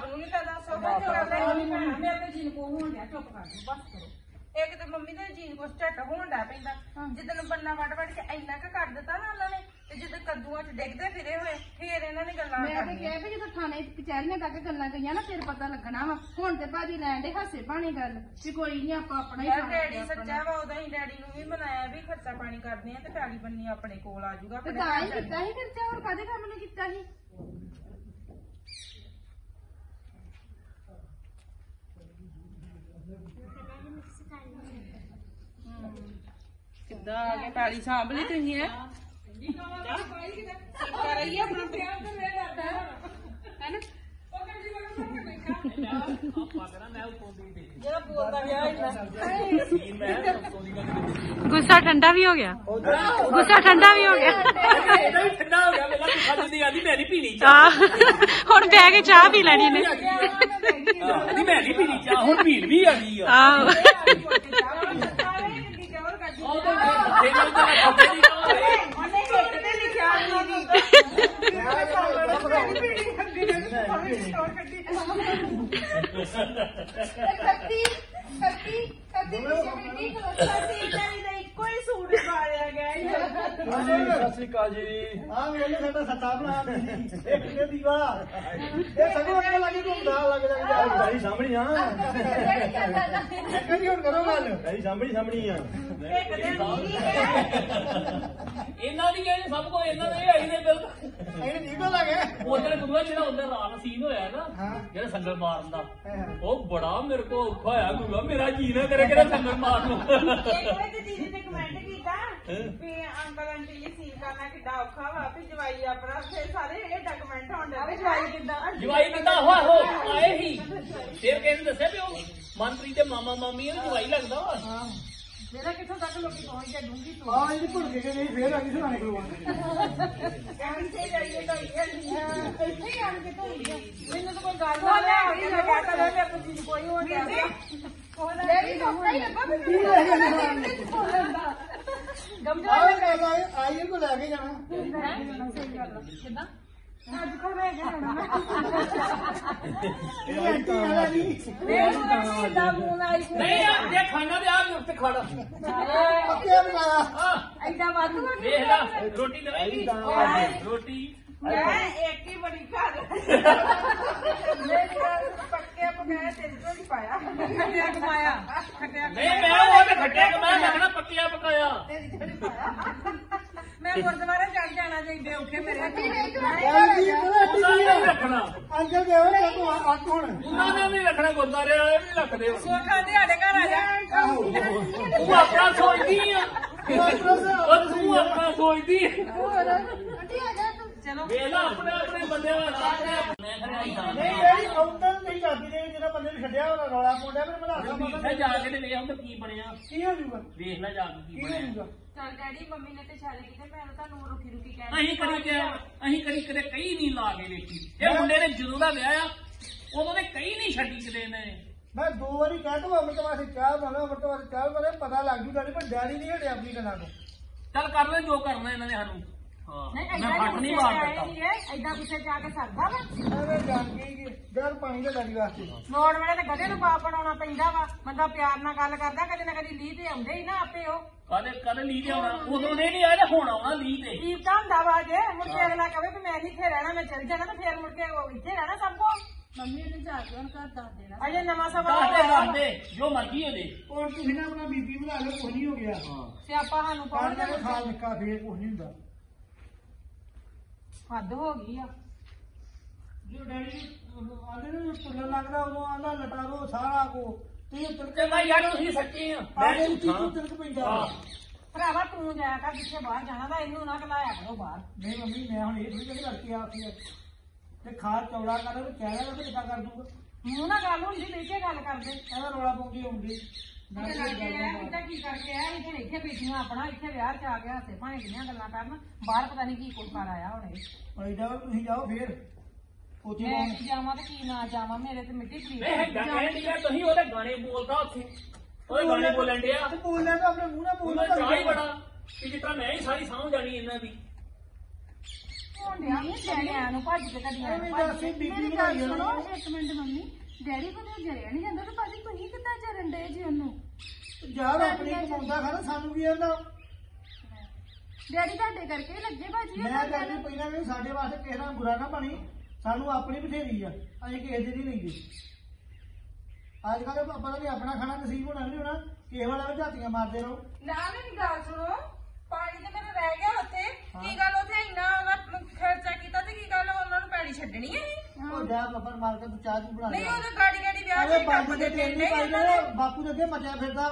ਆਪ ਨੂੰ ਨਹੀਂ ਪਤਾ ਸੋਭਾ ਜੋ ਕਰਦਾ ਨਹੀਂ ਭੈਣਾ ਮੇਰੇ ਤੇ ਜੀਨ ਕੋ ਹੋਣ ਡਿਆ ਚੁੱਪ ਕਰ ਦਿਓ, ਬਸ ਕਰੋ। ਇੱਕ ਤੇ ਮੰਮੀ ਦੇ ਜੀਨ ਕੋ ਝੱਟ ਹੋਣ ਡਿਆ ਪੈਂਦਾ। ਜਿੱਦਣ ਬੰਨਾ ਵੜ ਵੜ ਕੇ ਇੰਨਾ ਕੁ ਕਰ ਦਿੱਤਾ ਨਾ ਉਹਨਾਂ ਨੇ ਤੇ ਜਦੋਂ ਕੱਦੂਆਂ 'ਚ ਡਿੱਗਦੇ ਫਿਰੇ ਹੋਏ ਫੇਰ ਇਹਨਾਂ ਨੇ ਗੱਲਾਂ ਮੈਂ ਤੇ ਕਰਨੀਆਂ। ਕਿਹਾ ਵੀ ਜਦੋਂ ਥਾਣੇ ਕਚਹਿਰੀਆਂ ਤੱਕ ਗੱਲਾਂ ਗਈਆਂ ਨਾ ਫਿਰ ਪਤਾ ਲੱਗਣਾ ਵਾ। ਹੁਣ ਤੇ ਭਾਜੀ ਲੈਣ ਦੇ ਹਾਸੇ ਪਾਣੀ ਗੱਲ ਵੀ ਕੋਈ ਨਹੀਂ ਆਪਾਂ ਆਪਣਾ ਹੀ ਯਾਰ ਖਾਣਾ ਡੈਡੀ ਆਪਣਾ। ਸੱਚਾ ਵਾ ਉਹਦਾ ਹੀ ਡੈਡੀ ਨੂੰ ਵੀ ਮਨਾਇਆ ਵੀ ਖਰਚਾ ਪਾਣੀ ਕਰਦੇ ਆ ਤੇ ਪੈਲੀ ਬੰਨੀ ਆਪਣੇ ਕੋਲ ਆ ਜਾਊਗਾ ਤੇ ਆਪਣੇ ਤਾਂ ਹੀ ਘਰ ਕੀਤਾ ਸੀ ਖਰਚਾ ਹੋਰ ਕਾਦੇ ਕੰਮ ਨੂੰ ਕੀਤਾ ਸੀ? ਕਿੱਦਾਂ ਆ ਗਏ ਪੈਲੀ ਸਾਂਭ ਲਈ ਤੁਸੀਂ ਹੈ? ਕਰਾਈਏ ਆਪਣਾ ਪਿਆਰ ਤੇ ਮੇਰਾ ਡਰਦਾ ਹੈ ਨਾ ਜਿਹੜਾ ਬੋਲਦਾ ਵਿਆਹ ਇੰਨਾ ਗੁੱਸਾ ਠੰਡਾ ਵੀ ਹੋ ਗਿਆ। ਗੁੱਸਾ ਠੰਡਾ ਵੀ ਹੋ ਗਿਆ। ਇਹਦਾ ਵੀ ਠੰਡਾ ਹੋ ਗਿਆ ਮੇਰਾ ਗੁੱਸਾ ਜਿੰਦੀ ਆਦੀ ਮੈਂ ਨਹੀਂ ਪੀਣੀ ਚਾਹ। ਆਹ, ਹੁਣ ਬਹਿ ਕੇ ਚਾਹ ਪੀ ਲੈਣੀ ਨੇ ਆਦੀ ਮੈਂ ਨਹੀਂ ਪੀਣੀ ਚਾਹ ਹੁਣ ਪੀਣ ਵੀ ਆ ਗਈ ਆ। ਆਹੋ। ਕੱਤੀ ਕੱਤੀ ਕੱਤੀ ਪਿੱਛੇ ਬੈਠੀ ਖਲੋਤਾ ਇੱਕੋ ਹੀ ਸੂਟ ਪਾਇਆ ਸਤਿ ਸ਼੍ਰੀ ਅਕਾਲ ਜੀ। ਆ ਵੇਲੇ ਸਾਡਾ ਸੱਤਾ ਬਣਾ ਦੇ ਇਹ ਕਿਹਦੇ ਦੀਵਾ? ਇਹ ਸਗੋਂ ਅੱਗੇ ਲੱਗੇ ਘੁੰਮਦਾ ਲੱਗ ਲੱਗ ਜਾ। ਗਾੜੀ ਸਾਹਮਣੀ ਆ। ਜਿਹੜੀ ਕਰਦਾ ਦਾ ਕਦੀ ਹੁਣ ਕਰੋ ਗੱਲ ਗਾੜੀ ਸਾਹਮਣੀ ਸਾਹਮਣੀ ਆ। ਇੱਕ ਦਿਨ ਨਹੀਂ ਹੈ ਇਹਨਾਂ ਦੀ ਇਹ ਸਭ ਕੋ ਇਹਨਾਂ ਦੇ ਆਈ ਦੇ ਬਿਲ ਇਹਨੇ ਨੀਕੋ ਲੱਗੇ ਉਧਰ ਗੁਰੂਆ ਜਿਹੜਾ ਉਧਰ ਰਾਤ ਸੀਨ ਹੋਇਆ ਨਾ ਹਾਂ। ਜਿਹੜਾ ਸੰਗਲ ਮਾਰਨ ਦਾ। ਉਹ ਬੜਾ ਮੇਰੇ ਕੋ ਔਖਾ ਹੋਇਆ। ਗੁਰੂਆ ਮੇਰਾ ਜੀ ਨਾ ਕਰੇ ਕਿਹੜਾ ਸੰਗਲ ਮਾਰ ਨੂੰ ਇੱਕ ਵਾਰ ਤੇ ਦੀਦੀ ਨੇ ਕਮੈਂਟ ਕੀਤਾ ਵੀ ਅੰਕਲ ਆਂਟੀ ਜੀ ਸੀਲ ਕਰਨਾ ਕਿੱਡਾ ਔਖਾ ਵਾ ਵੀ ਜਵਾਈ ਆਪਣਾ ਫਿਰ ਸਾਰੇ ਇਹ ਡਾਕੂਮੈਂਟ ਹੋਣ ਦੇ ਜਵਾਈ ਕਿੱਦਾਂ? ਜਵਾਈ ਕਿੱਦਾਂ? ਹੋ ਹੋ ਆਏ ਹੀ ਫਿਰ ਕਹਿੰਦੇ ਦੱਸਿਆ ਵੀ ਉਹ ਮੰਤਰੀ ਤੇ ਮਾਮਾ ਮਾਮੀ ਇਹਨੂੰ ਜਵਾਈ ਲੱਗਦਾ ਵਾ। ਜਿਹੜਾ ਕਿੱਥੋਂ ਤੱਕ ਲੋਕੀ ਪਹੁੰਚ ਕੇ ਡੂੰਗੀ ਤੂੰ ਆ ਇਹ ਭੁੱਲ ਕੇ ਗਈ ਫੇਰ ਆ ਗਈ ਸੁਣਾਣੇ ਕੋਲ ਕਹਿੰਦੇ ਜਾਈਏ ਤਾਂ ਇੱਥੇ ਹੀ ਆਣ ਕੇ ਆ। ਮੈਨੂੰ ਤਾਂ ਕੋਈ ਗੱਲ ਉਹ ਨਾ ਲੈ ਆਈ ਮੈਂ ਕਹਤਾ ਲੈ ਕੋਲ ਚੀਜ਼ ਕੋਈ ਹੋ ਗਿਆ ਮੇਰੀ ਸੌਖਾ ਹੀ ਲੱਗਾ ਵੀ ਮੈਨੂੰ ਗਮਜਾ ਆਏ ਆਏ। ਕੋ ਲੈ ਕੇ ਜਾਣਾ। ਕਿਦਾਂ? ਅੱਜ ਕੋਲ ਮੈਂ ਜਾਣਾ ਇਹ ਆਂਟੀ ਵਾਲਾ ਨਹੀਂ ਦਾ ਮੂੰਹ ਆਈ ਨਹੀਂ ਯਾਰ ਜੇ ਖਾਣਾ ਤੇ ਆ ਉੱਤੇ ਖੜਾ। ਪੱਕੇ ਬਣਾਇਆ ਆ ਐਡਾ ਵਾਧੂ ਆ ਦੇਖ ਲੈ ਰੋਟੀ ਦੇਵੇਂਗੀ ਰੋਟੀ। ਮੈਂ ਇੱਕ ਹੀ ਬੜੀ ਘਰ। ਪਕਾਇਆ ਤੇਰੇ ਤੋਂ ਨਹੀਂ ਪਾਇਆ। ਖੱਟਿਆ ਕਮਾਇਆ। ਖੱਟਿਆ ਨਹੀਂ ਮੈਂ ਉਹ ਤੇ ਖੱਟਿਆ ਕਿ ਮੈਂ ਲੱਗਣਾ ਪੱਕਿਆ ਪਕਾਇਆ? ਮੈਂ ਗੁਰਦੁਆਰੇ ਚੜ ਜਾਣਾ ਚਾਹੀਦੇ ਔਖੇ ਮੇਰੇ ਉਹਨਾਂ ਨੇ ਨਹੀਂ ਰੱਖਣਾ। ਅੰਕਲ ਦੇ ਹੋਏ ਤੂੰ ਆ ਕੌਣ ਉਹਨਾਂ ਨੇ ਨਹੀਂ ਰੱਖਣਾ ਗੁਰਦਾਰੇ ਵਾਲੇ ਵੀ ਨਹੀਂ ਰੱਖਦੇ ਸੋਖਾ ਦੇ ਸਾਡੇ ਘਰ ਆ ਜਾ। ਤੂੰ ਆਪਣਾ ਸੋਚਦੀ ਆ। ਉਹ ਤੂੰ ਆਪਣਾ ਸੋਚਦੀ ਆ। ਚਲੋ। ਵੇਖ ਲੈ ਆਪਣੇ ਆਪਣੇ ਬੰਦੇ ਮੈਂ ਖੜਾਈ ਹਾਂ ਨਹੀਂ। ਜਿਹੜੀ ਨਹੀਂ ਜਿਹੜਾ ਬੰਦੇ ਨੂੰ ਛੱਡਿਆ ਉਹ ਰੌਲਾ ਪਾਉਂਦਾ ਫਿਰ ਮੈਂ ਦੱਸਾਂ ਇੱਥੇ ਜਾ ਕੇ ਤੇ ਵੇਖ ਹੁਣ ਕੀ ਬਣਿਆ। ਕੀ ਹੋ ਜੂਗਾ ਵੇਖ ਲੈ ਜਾ ਕੇ ਕੀ ਕੀ ਹੋ ਬਣਿਆ। ਜੂਗਾ ਚੱਲ ਡੈਡੀ ਮੰਮੀ ਨੇ ਤੇ ਇਸ਼ਾਰੇ ਕੀਤੇ ਮੈਂ ਤਾਂ ਤੁਹਾਨੂੰ ਰੁਕੀ ਰੁਕੀ ਕਹਿ ਅਸੀਂ ਕਰੀ ਕਿ ਅਸੀਂ ਕਰੀ ਕਦੇ ਕਈ ਨਹੀਂ ਲਾ ਕੇ ਵੇਖੀ। ਇਹ ਮੁੰਡੇ ਨੇ ਜਦੋਂ ਦਾ ਵਿਆਹ ਆ ਉਦੋਂ ਦੇ ਕਈ ਨਹੀਂ ਛੱਡੀ ਕਦੇ ਨੇ। ਮੈਂ ਦੋ ਵਾਰੀ ਕਹਿ ਤਾ ਅਮਰਤ ਵਾਸਤੇ ਚਾਹ ਬਣਾ ਅਮਰਤ ਵਾਸਤੇ ਚਾਹ ਬਣਾ ਪਤਾ ਲੱਗ ਜੂਗਾ ਨਹੀਂ ਪਰ ਡੈਡੀ ਨਹੀਂ ਹਟਿਆ ਆਪਣੀ ਗੱਲਾਂ ਤੋਂ। ਚੱਲ ਕਰ ਲੈ ਜੋ ਕਰਨਾ ਇਹਨਾਂ ਨੇ ਸਾਨੂੰ। ਮੈਂ ਫੱਟ ਨਹੀਂ ਮਾਰ ਦਿੱਤਾ। ਐਦਾਂ ਪਿੱਛੇ ਜਾ ਕੇ ਸਰਦਾ ਵਾ। ਐਵੇਂ ਜਾਣ ਕੇ ਹੀ ਗਰ ਪਾਣੀ ਦੇ ਡੈਡੀ ਵਾਸਤੇ। ਲੋੜ ਵੇਲੇ ਤੇ ਗਧੇ ਨੂੰ ਬਾਪ ਬਣਾਉਣਾ ਪੈਂਦਾ ਵਾ। ਬੰਦਾ ਪਿਆਰ ਨਾਲ ਗੱਲ ਕਰਦਾ ਕਦੇ ਨਾ ਕਦੀ ਲੀਹ ਤੇ ਆਉਂਦੇ ਹੀ ਨਾ ਆਪੇ ਉਹ। ਕਦੇ ਕਦੇ ਲੀ ਤੇ ਆਉਣਾ। ਉਦੋਂ ਦੇ ਨਹੀਂ ਆਇਆ ਤੇ ਹੁਣ ਆਉਣਾ ਲੀ ਤੇ। ਜੀਵਤਾ ਹੁੰਦਾ ਵਾ ਜੇ ਮੁੜ ਕੇ ਅਗਲਾ ਕਵੇ ਵੀ ਮੈਂ ਨਹੀਂ ਇੱਥੇ ਰਹਿਣਾ ਮੈਂ ਚੱਲ ਜਾਣਾ ਤੇ ਫੇਰ ਮੁੜ ਕੇ ਉਹ ਇੱਥੇ ਰਹਿਣਾ ਸਭ ਕੋ ਮੰਮੀ ਨੇ ਜਾ ਕੇ ਹੁਣ ਘਰ ਦੱਸ ਦੇਣਾ। ਅਜੇ ਨਵਾਂ ਦੱਸ ਦੇ ਦੇ ਜੋ ਮਰਜ਼ੀ ਹੋ ਦੇ ਔਰ ਤੁਸੀਂ ਨਾ ਆਪਣਾ ਬੀਪੀ ਵਧਾ ਲਓ ਕੁਝ ਨਹੀਂ ਹੋ ਗਿਆ। ਸਿਆਪਾ ਸਾਨੂੰ ਪਾਣ ਪਾਉਣ ਕੇ ਖਾ ਨਿੱਕਾ ਫੇਰ ਕੁਝ ਨਹੀਂ ਹੁੰਦਾ। ਹੱਦ ਹੋ ਗਈ ਆ। ਜੋ ਡੈਡੀ ਆਂਦੇ ਨੇ ਪੁੱਲ ਲੱਗਦਾ ਉਦੋਂ ਆਂਦਾ ਲਟਾਰੋ ਸਾਰਾ ਕੋ। ਤੇ ਤਿਲਕ ਚੰਗਾ ਯਾਰ ਤੁਸੀਂ ਸੱਚੇ ਆ। ਆਗੇ ਉੱਚੀ ਤੋਂ ਤਿਲਕ ਪੈਂਦਾ। ਭਰਾਵਾ ਤੂੰ ਜਾਇਆ ਕਰ ਜਿੱਥੇ ਬਾਹਰ ਜਾਣਾ ਤਾਂ ਇਹਨੂੰ ਨਾ ਕਲਾਇਆ ਕਰੋ ਬਾਹਰ। ਨਹੀਂ ਮੰਮੀ ਮੈਂ ਹੁਣ ਇਹ ਥੋੜੀ ਜਿਹੀ ਲੜਕੀ ਆ ਕੇ ਤੇ ਖਾ ਚੌੜਾ ਕਰ ਤੇ ਕਹਿ ਰਿਹਾ ਤੇ ਕਰ ਦੂੰਗਾ। ਮੂੰਹ ਨਾਲ ਗੱਲ ਹੁੰਦੀ ਕੇ ਗੱਲ ਕਰਦੇ। ਕਹਿੰਦਾ ਰੌਲਾ ਪਾਉਂਦੀ ਆਉਂਦੀ। ਮੈਂ ਇਹ ਕਿਹਾ ਲੜਕੇ ਨਾ ਕਿਤਾ ਕੀ ਕਰਕੇ ਆ? ਇੱਥੇ ਇੱਥੇ ਬੈਠੀਆਂ ਆਪਣਾ ਇੱਥੇ ਵਿਆਹ ਚ ਆ ਗਿਆ ਹੱਸੇ ਭਾਣੇ ਕਿੰਨੀਆਂ ਗੱਲਾਂ ਕਰਨ। ਬਾਹਰ ਪਤਾ ਨਹੀਂ ਕੀ ਕੁਝ ਕਰ ਆਇਆ ਹੁਣ ਇਹ ਜਾਓ ਤੁਸੀਂ ਜਾਓ ਫੇਰ। ਉੱਥੇ ਮੈਂ ਕੀ ਜਾਵਾਂ ਤੇ ਕੀ ਨਾ ਜਾਵਾਂ? ਮੇਰੇ ਤੇ ਮਿੱਟੀ ਪਲੀ ਨਹੀਂ ਗਾਣੇ ਦੀ ਤੁਸੀਂ ਉਹਦੇ ਗਾਣੇ ਬੋਲਦਾ ਉੱਥੇ। ਉਹਦੇ ਗਾਣੇ ਬੋਲਣ ਡਿਆ। ਤੇ ਬੋਲਣਾ ਤਾਂ ਆਪਣੇ ਮੂੰਹ ਨਾਲ ਉਹਨਾਂ ਬੋਲਣਾ। ਚਾਹ ਬੜਾ ਕਿ ਜਿੱਦਾਂ ਮੈਂ ਹੀ ਸਾਰੀ ਸਮਝ ਜਾਣੀ ਇਹਨਾਂ ਦੀ। ਹੋਣ ਡਿਆ ਨੂੰ ਭੱਜ ਕੇ ਕਦੀ ਐਵੇਂ ਦੱਸ ਬੀਬੀ ਸੁਣੋ ਜਾਣਾ। ਇੱਕ ਮਿੰਟ ਮੰਮੀ। ਡੈਡੀ ਕੋਲ ਤਾਂ ਜਰਿਆ ਨਹੀਂ ਜਾਂਦਾ ਤੇ ਭਾਜੀ ਤੁਸੀਂ ਕਿੱਦਾਂ ਜਰਨ ਡੇ ਜੀ ਉਹਨੂੰ? ਯਾਰ ਆਪਣੀ ਕਮਾਉਂਦਾ ਖਾ ਸਾਨੂੰ ਕੀ ਇਹਦਾ? ਡੈਡੀ ਤੁਹਾਡੇ ਕਰਕੇ ਹੀ ਲੱਗੇ ਭਾਜੀ ਇਹ ਮੈਂ ਕਹਿੰਦੀ ਪਹਿਲਾਂ ਵੀ ਸਾਡੇ ਵਾਸਤੇ ਕਿਸੇ ਨਾਲ ਬੁਰਾ ਨਾ ਬਣੀ। ਸਾਨੂੰ ਆਪਣੀ ਬਥੇਰੀ ਆ ਅਸੀਂ ਕਿਸੇ ਦੀ ਨਹੀਂ ਲਈਦੀ ਅੱਜ ਕੱਲ੍ਹ ਪਤਾ ਨਹੀਂ ਆਪਣਾ ਖਾਣਾ ਨਸੀਬ ਹੋਣਾ ਨਹੀਂ ਹੋਣਾ ਕਿਸੇ ਵਾਲਾ ਵੀ ਝਾਤੀਆਂ ਮਾਰਦੇ ਰਹੋ। ਨਾ ਮੇਰੀ ਗੱਲ ਸੁਣੋ। ਪਾਣੀ ਤੇ ਮੇਰਾ ਰਹਿ ਗਿਆ ਉੱਥੇ। ਕੀ ਗੱਲ ਉੱਥੇ ਇੰਨਾ ਉਹਦਾ ਖਰਚਾ ਕੀਤਾ ਨੂੰ ਪੈਣੀ ਛੱਡਣੀ ਹੈ ਉਹ ਜਾ ਬੱਬਰ ਮਾਰ ਕੇ ਤੂੰ ਚਾਹ ਤੂੰ ਬਣਾ ਨਹੀਂ ਲਿਆ। ਉਹਦੇ ਗਾੜੀ ਗਾੜੀ ਵਿਆਹ ਅਰੇ ਬਾਪੂ ਦੇ ਦੇਣੇ ਨਹੀਂ ਪਾਈ ਨੇ ਬਾਪੂ ਦੇ ਅੱਗੇ ਮੱਚਿਆ ਫਿਰਦਾ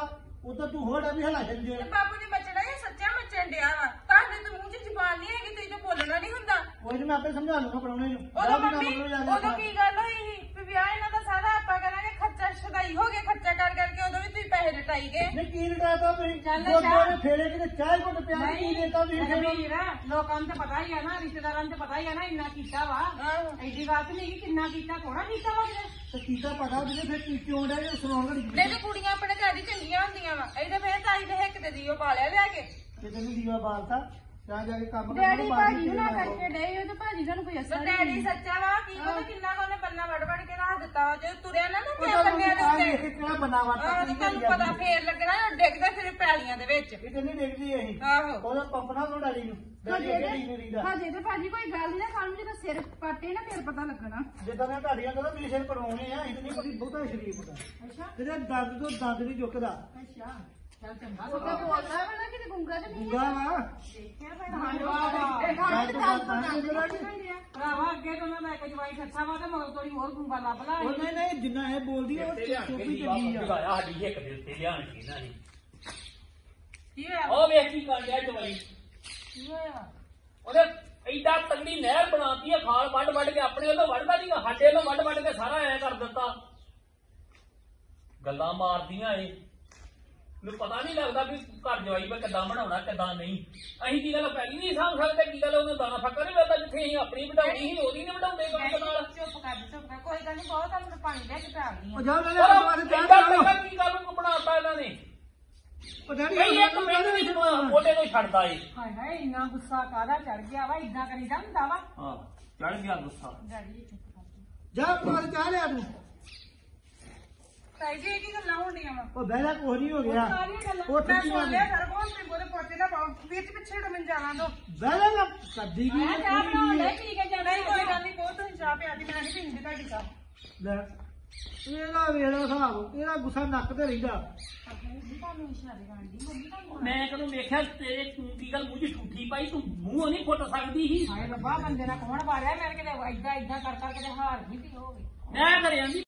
ਉਹ ਤਾਂ ਤੂੰ ਹੋਰ ਵੀ ਹਿਲਾ ਜਾਂਦੇ ਤੇ ਬਾਪੂ ਦੀ ਮੱਚਣਾ ਇਹ ਸੱਚਾ ਮੱਚਣ ਡਿਆ ਵਾ? ਤੁਹਾਡੇ ਤੇ ਮੂੰਹ 'ਚ ਜ਼ੁਬਾਨ ਨਹੀਂ ਹੈਗੀ ਤੁਸੀਂ ਤਾਂ ਬੋਲਣਾ ਨਹੀਂ ਹੁੰਦਾ। ਉਹ ਮੈਂ ਆਪੇ ਸਮਝਾ ਲੂੰਗਾ ਪਰਉਣੇ ਨੂੰ। ਜਾ ਨਾ ਮੰਮੀ ਜਾ ਉਦੋਂ ਕੀ ਗੱਲ ਹੋਈ ਸੀ? ਵੀ ਵਿਆਹ ਇਹਨਾਂ ਦਾ ਸਾਰਾ ਆਪਾਂ ਕਰਾਂਗੇ ਖਰਚਾ ਛਦਾਈ ਹੋ ਗਿਆ ਖਰਚਾ ਕਰ ਕਰਕੇ ਉਦੋਂ ਵੀ ਤੁਸੀਂ ਪੈਸੇ ਲਟਾਈ ਗਏ। ਨਹੀਂ ਕੀ ਲਗਾਤਾ ਤੁਸੀਂ? ਚੱਲ ਦੋ ਜਾ। ਦੋ ਫੇਰੇ ਕਿਤੇ ਚਾਹ ਹੀ ਘੁੱਟ ਪਿਆ ਕੀ ਦੇਤਾ ਤੁਸੀਂ ਫਿਰ ਵੀਰ ਲੋਕਾਂ ਨੂੰ ਤਾਂ ਪਤਾ ਹੀ ਆ ਨਾ ਰਿਸ਼ਤੇਦਾਰਾਂ ਨੂੰ ਤਾਂ ਪਤਾ ਹੀ ਆ ਨਾ ਇੰਨਾ ਕੀਤਾ ਵਾ। ਆਹੋ। ਐਡੀ ਗੱਲ ਨਹੀਂ ਕਿ ਕਿੰਨਾ ਕੀਤਾ ਥੋੜਾ ਕੀਤਾ ਵਾ ਕਿਤੇ। ਤੇ ਕੀਤਾ ਪਤਾ ਉਹਦੇ ਫਿਰ ਕੀ ਕਿਉਂ ਡੇ ਸੁਣਾਉਣ ਘੜੀ ਨਹੀਂ ਤੇ ਕੁੜੀਆਂ ਆਪਣੇ ਘਰ ਹੀ ਚੰਗੀਆਂ ਹੁੰਦੀਆਂ ਵਾ। ਇਹਦੇ ਫੇਰ ਤਾਈ ਦੇ ਹਿੱਕ ਤੇ ਦੀਓ ਪਾਲਿਆ ਲਿਆ ਕੇ। ਤੇ ਤੈਨੂੰ ਦੀਵਾ ਬਾਲਤਾ? ਜਾਂ ਜਾ ਕੇ ਕੰਮ ਕਰਨਾ ਡੈਡੀ ਬਾਹਰ ਭਾਜੀ ਨੂੰ ਨਾ ਨਿਕਲਣਾ ਕਰਕੇ ਡੇ ਉਹ ਤੇ ਭਾਜੀ ਤੁਹਾਨੂੰ ਕੋਈ ਤੇ ਅਸਰ ਡੈਡੀ ਨਹੀਂ ਸੱਚਾ ਵਾ ਕੀ ਪਤਾ ਕਿੰਨਾ ਕੁ ਉਹਨੇ ਬੰਨਾ ਵੜ ਵੜ ਕੇ ਰੱਖ ਦਿੱਤਾ ਵਾ ਜਦੋਂ ਤੁਰਿਆ ਨਾ ਨਾ ਉਹ ਤੇ ਤਾਂ ਬੰਨਿਆਂ ਦੇ ਆ ਉੱਤੇ। ਦੇਖ ਕੇ ਕਿਹੜਾ ਬੰਨਾ ਵਾਟਾ ਆਹ ਤੇ ਤੁਹਾਨੂੰ ਪਤਾ ਫੇਰ ਲੱਗਣਾ ਉਹ ਡਿੱਗਦਾ ਫਿਰ ਪੈਲੀਆਂ ਦੇ ਵਿੱਚ। ਇਹ ਤੇ ਨਹੀਂ ਦੇਖਦੀ ਇਹ। ਆਹੋ। ਉਹਦਾ ਪੰਪ ਨਾ ਤੋਂ ਡੈਡੀ ਨੂੰ ਡੈਡੀ ਹਜੇ ਅੱਗੇ ਨਹੀਂ ਤੇ ਰੀਦਾ ਹਜੇ ਤੇ ਭਾਜੀ ਕੋਈ ਗੱਲ ਨਹੀਂ ਨਾ ਸਾਨੂੰ ਜਦੋਂ ਸਿਰ ਪਾਟੇ ਨਾ ਫਿਰ ਪਤਾ ਲੱਗਣਾ। ਜਿੱਦਾਂ ਮੈਂ ਤੁਹਾਡੀਆਂ ਗੱਲਾਂ ਮੇਰੇ ਸਿਰ ਪੜਵਾਉਣੇ ਆ ਇਹ ਨਹੀਂ ਕੋਈ ਬਹੁਤਾ ਸ਼ਰੀਫ ਦਾ ਅੱਛਾ। ਜਿਹਦੇ ਦੰਦ ਤੋਂ ਦੰਦ ਨਹੀਂ ਝੁਕਦਾ ਅੱਛਾ। ਤਾਂ ਬੋਲਦਾ ਵਾ ਨਾ ਕਿ ਗੁੰਗਾ ਤੇ ਨਹੀਂ ਗੁੰਗਾ ਵਾ? ਦੇਖਿਆ ਮੈਂ ਤਾਂ ਗੱਲ ਤਾਂ ਨਹੀਂ ਕਰਦਾ ਕਿ- ਭਰਾਵਾ ਅੱਗੇ ਤੋਂ ਉਹਨਾਂ ਦਾ ਇੱਕ ਜਵਾਈ ਖੱਛਾ ਵਾ ਤੇ ਮਗਰ ਤੋੜੀ ਹੋਰ ਗੁੰਗਾ ਲੱਭ ਲਾ ਉਹ ਨਹੀਂ ਨਹੀਂ ਜਿੰਨਾ ਇਹ ਬੋਲਦੀ ਉਹ ਤੇ ਲਿਆਣ ਕੇ ਚੋਪੀ ਦੀਵਾ ਚੱਲੀ ਆ। ਭਗਾਇਆ ਸਾਡੀ ਹਿੱਕ ਦੇ ਉੱਤੇ ਲਿਆਣ ਕੇ ਇਹਨਾਂ ਨੇ ਕੀ ਹੋਇਆ? ਉਹ ਵੇਖ ਕੀ ਕਰ ਲਿਆ ਜਵਾਈ ਕੀ ਹੋਇਆ? ਉਹਨੇ ਐਡਾ ਤਗੜੀ ਨਹਿਰ ਬਣਾਤੀ ਆ ਖਾਲ ਵੱਢ ਵੱਢ ਕੇ ਆਪਣੇ ਵੱਲੋਂ ਵੱਢਦਾ ਨਹੀਂ ਸਾਡੇ ਵੱਲੋਂ ਵੱਢ ਵੱਢ ਕੇ ਸਾਰਾ ਐ ਕਰ ਦਿੱਤਾ। ਗੱਲਾਂ ਮਾਰਦੀਆਂ ਏ ਨੂੰ ਪਤਾ ਨਹੀਂ ਲੱਗਦਾ ਵੀ ਘਰ ਜਵਾਈ ਮੈਂ ਕਿੱਦਾਂ ਬਣਾਉਣਾ ਕਿੱਦਾਂ ਨਹੀਂ। ਅਸੀਂ ਕੀ ਗੱਲ ਪਹਿਲੀ ਨਹੀਂ ਸਮਝ ਸਕਦੇ ਕੀ ਗੱਲ ਉਹਨੂੰ ਦਾਣਾ ਫੱਕਾ ਨਹੀਂ ਮਿਲਦਾ ਜਿੱਥੇ ਅਸੀਂ ਆਪਣੀ ਵਡਾਉਣੀ ਸੀ ਉਹਦੀ ਨਹੀਂ ਵਡਾਉਂਦੇ ਕੰਮ ਨਾਲ। ਚੁੱਪ ਕਰ ਚੁੱਪ ਕਰ ਕੋਈ ਗੱਲ ਨਹੀਂ ਬਹੁਤ ਤੁਹਾਨੂੰ ਪਾਣੀ ਲੈ ਕੇ ਪਿਆ ਗਈ ਉਹ ਜਾ ਲੈ ਕੀ ਗੱਲ ਨੂੰ ਬਣਾਤਾ ਇਹਨਾਂ ਨੇ? ਉਹ ਡੈਡੀ ਕਈ ਇੱਕ ਮਿੰਟ ਨਹੀਂ ਮੋਢੇ ਤੋਂ ਛੱਡਦਾ ਏ ਹਾਏ ਹਾਏ ਇੰਨਾ ਗੁੱਸਾ ਕਾਹਦਾ ਚੜ ਗਿਆ ਵਾ ਇਦਾਂ ਕਰੀਦਾ ਹੁੰਦਾ ਵਾ। ਹਾਂ ਚੜ ਗਿਆ ਗੁੱਸਾ। ਜਾ ਪਾਲ ਚਾਹ ਲਿਆ ਤੂੰ। ਤਾਈ ਜੀ ਇਹ ਕੀ ਗੱਲਾਂ ਹੋਣੀਆਂ ਵਾ? ਉਹ ਬਹਿਲਾ ਕੁਛ ਨਹੀਂ ਹੋ ਗਿਆ। ਸਾਰੀਆਂ ਗੱਲਾਂ ਉਹ ਮੈਂ ਠੱਗੀਆਂ ਸੁਣ ਨੇ ਲਿਆ ਸਰਬੋਂ ਤੇ ਉਹਦੇ ਪੋਤੇ ਨਾ ਪਾਓ। ਵਿੱਚ ਪਿੱਛੇ ਡਮਨ ਜਾਣਾ ਦੋ। ਬਹਿਲਾ ਨਾ ਕੱਦੀ ਕੀ ਮੈਂ ਚਾਹ ਬਣਾਉਣ ਲੈ ਪੀ ਕੇ ਜਾਣਾ ਨਹੀਂ ਕੋਈ ਗੱਲ ਨਹੀਂ ਬਹੁਤ ਤੁਸੀਂ ਚਾਹ ਪਿਆਦੀ ਮੈਂ ਨਹੀਂ ਪੀਂਦੀ ਤੁਹਾਡੀ ਚਾਹ। ਲੈ ਇਹਦਾ ਵੇਲਾ ਹਿਸਾਬ ਇਹਦਾ ਗੁੱਸਾ ਨੱਕ ਤੇ ਰਹਿੰਦਾ। ਮੈਂ ਕਦੋਂ ਵੇਖਿਆ ਤੇਰੇ ਤੂੰ ਕੀ ਗੱਲ ਮੂੰਹ 'ਚ ਠੂਠੀ ਪਾਈ ਤੂੰ ਮੂੰਹ ਨਹੀਂ ਫੁੱਟ ਸਕਦੀ ਸੀ। ਹਾਏ ਰੱਬਾ ਬੰਦੇ ਨਾਲ ਕੌਣ ਮਾਰਿਆ ਮੈਂ ਕਿਤੇ ਇਦਾਂ ਇਦਾਂ ਕਰ ਕਰ ਕੇ ਹਾਰ ਨਹੀਂ ਪੀ ਹੋਵੇ ਮੈਂ ਕਰਿਆ ਨਹੀਂ